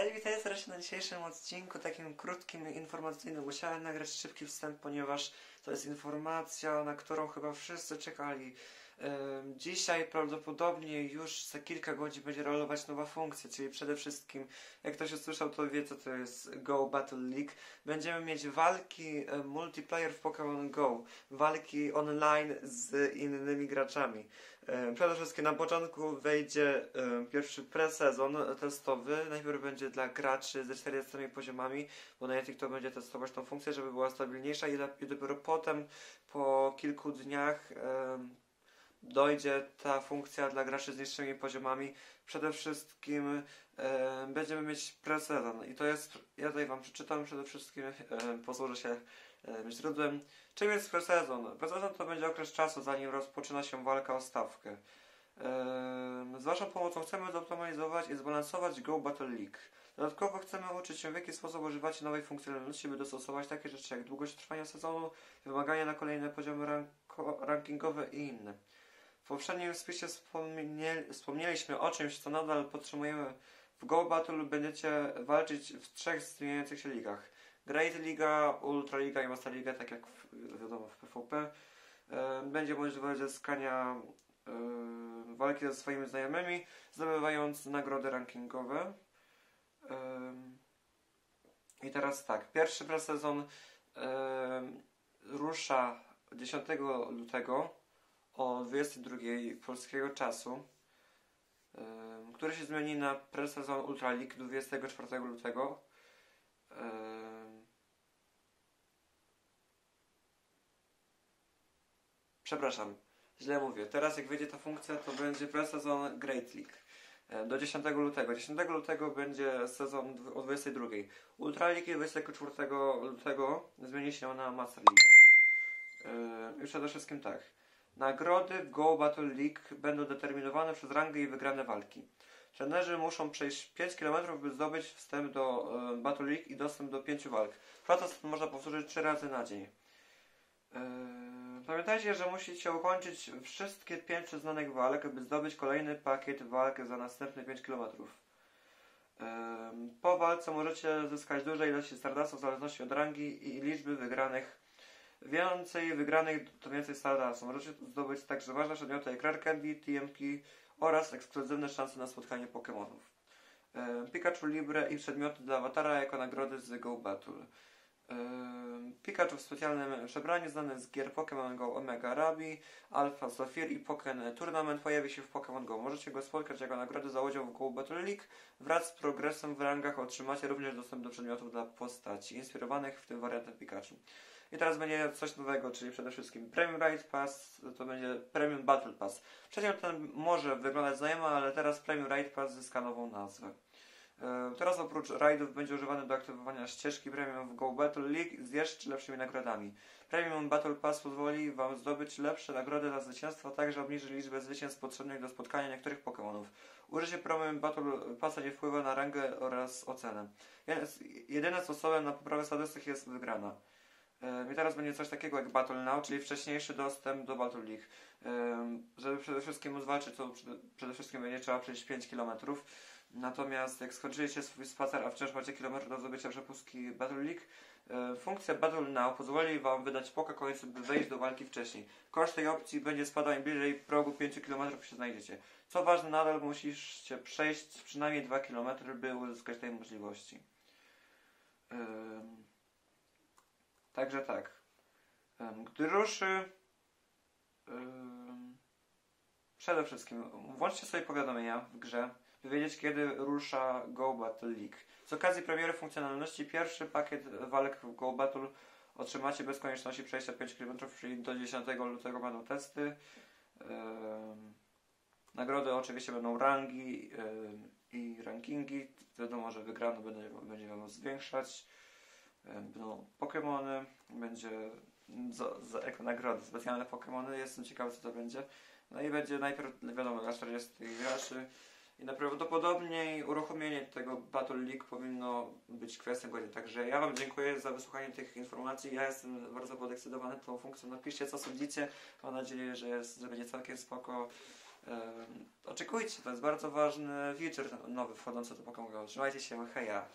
Cześć, witajcie serdecznie na dzisiejszym odcinku, takim krótkim, informacyjnym. Musiałem nagrać szybki wstęp, ponieważ to jest informacja, na którą chyba wszyscy czekali. Dzisiaj prawdopodobnie już za kilka godzin będzie rolować nowa funkcja, czyli przede wszystkim, jak ktoś usłyszał, to wie co to jest Go Battle League. Będziemy mieć walki multiplayer w Pokémon Go, walki online z innymi graczami. Przede wszystkim na początku wejdzie pierwszy pre-sezon testowy. Najpierw będzie dla graczy ze 40 poziomami, bo Niantic to będzie testować tą funkcję, żeby była stabilniejsza i, dop- i dopiero potem, po kilku dniach, dojdzie ta funkcja dla graczy z niższymi poziomami. Przede wszystkim będziemy mieć pre-sezon i to jest, ja tutaj Wam przeczytam przede wszystkim, posłużę się źródłem. Czym jest pre-sezon? Pre-sezon to będzie okres czasu, zanim rozpoczyna się walka o stawkę. Z Waszą pomocą chcemy zoptymalizować i zbalansować Go Battle League. Dodatkowo chcemy uczyć się, w jaki sposób używać nowej funkcjonalności, by dostosować takie rzeczy jak długość trwania sezonu, wymagania na kolejne poziomy ranko- rankingowe i inne. W poprzednim spisie wspomnie, wspomnieliśmy o czymś, co nadal podtrzymujemy. W Go Battle będziecie walczyć w trzech zmieniających się ligach. Great Liga, Ultra Liga i Master Liga, tak jak w, wiadomo w PvP. E, Będzie możliwość zyskania e, walki ze swoimi znajomymi, zdobywając nagrody rankingowe. I teraz tak, pierwszy presezon rusza 10 lutego o 22 polskiego czasu, który się zmieni na presezon League 24 lutego. Przepraszam, źle mówię. Teraz jak wyjdzie ta funkcja, to będzie pre-sezon Great League. E, Do 10 lutego. 10 lutego będzie sezon o 22. Ultra League 24 lutego zmieni się na Master League. I przede wszystkim tak. Nagrody w Go Battle League będą determinowane przez rangę i wygrane walki. Trenerzy muszą przejść 5 km, by zdobyć wstęp do e, Battle League i dostęp do 5 walk. Proces można powtórzyć 3 razy na dzień. Eee, Pamiętajcie, że musicie ukończyć wszystkie 5 przyznanych walk, by zdobyć kolejny pakiet walk za następne 5 km. Po walce możecie zyskać duże ilości Stardustów w zależności od rangi i liczby wygranych. Więcej wygranych to więcej Stardustów. Możecie zdobyć także ważne przedmioty jak Rare Candy, TMK oraz ekskluzywne szanse na spotkanie Pokémonów. Pikachu Libre i przedmioty dla awatara jako nagrody z Go Battle. Pikachu w specjalnym przebraniu znany z gier Pokémon Go Omega Ruby, Alpha Zafir i Pokémon Tournament pojawi się w Pokémon Go. Możecie go spotkać jako nagrodę za udział w Go Battle League. Wraz z progresem w rangach otrzymacie również dostęp do przedmiotów dla postaci, inspirowanych w tym wariantem Pikachu. I teraz będzie coś nowego, czyli przede wszystkim Premium Ride Pass, to będzie Premium Battle Pass. Przedtem ten może wyglądać znajomo, ale teraz Premium Ride Pass zyska nową nazwę. Teraz oprócz rajdów będzie używany do aktywowania ścieżki Premium w Go Battle League z jeszcze lepszymi nagrodami. Premium Battle Pass pozwoli Wam zdobyć lepsze nagrody za zwycięstwo, a także obniży liczbę zwycięstw potrzebnych do spotkania niektórych Pokémonów. Użycie Premium Battle Passa nie wpływa na rangę oraz ocenę. Jedynym sposobem na poprawę statystyk jest wygrana. E, I teraz będzie coś takiego jak Battle Now, czyli wcześniejszy dostęp do Battle League. E, Żeby przede wszystkim móc walczyć, to przede- wszystkim będzie trzeba przejść 5 km. Natomiast jak skończycie swój spacer, a wciąż macie kilometr do zdobycia przepustki Battle League, e, funkcja Battle Now pozwoli Wam wydać poka końcu, by wejść do walki wcześniej. Koszt tej opcji będzie spadał im bliżej progu 5 km się znajdziecie. Co ważne, nadal musicie przejść przynajmniej 2 km, by uzyskać tej możliwości. Także tak. Gdy ruszy. Przede wszystkim włączcie sobie powiadomienia w grze, by wiedzieć kiedy rusza Go Battle League. Z okazji premiery funkcjonalności pierwszy pakiet walk w Go Battle otrzymacie bez konieczności przejścia 5 km, czyli do 10 lutego będą testy. Nagrody oczywiście będą rangi i rankingi. Wiadomo, że wygrano będzie, będzie wam zwiększać. Będą Pokémony, będzie za, za, jako nagrody specjalne Pokémony. Jestem ciekawy, co to będzie. No i będzie najpierw, wiadomo, dla 40 graczy. I najprawdopodobniej uruchomienie tego Battle League powinno być kwestią godzin. Także ja Wam dziękuję za wysłuchanie tych informacji. Ja jestem bardzo podekscytowany tą funkcją. Napiszcie, co sądzicie. Mam nadzieję, że, jest, że będzie całkiem spoko. Em, Oczekujcie, to jest bardzo ważny feature nowy wchodzący do Pokémon Go. Trzymajcie się, heja!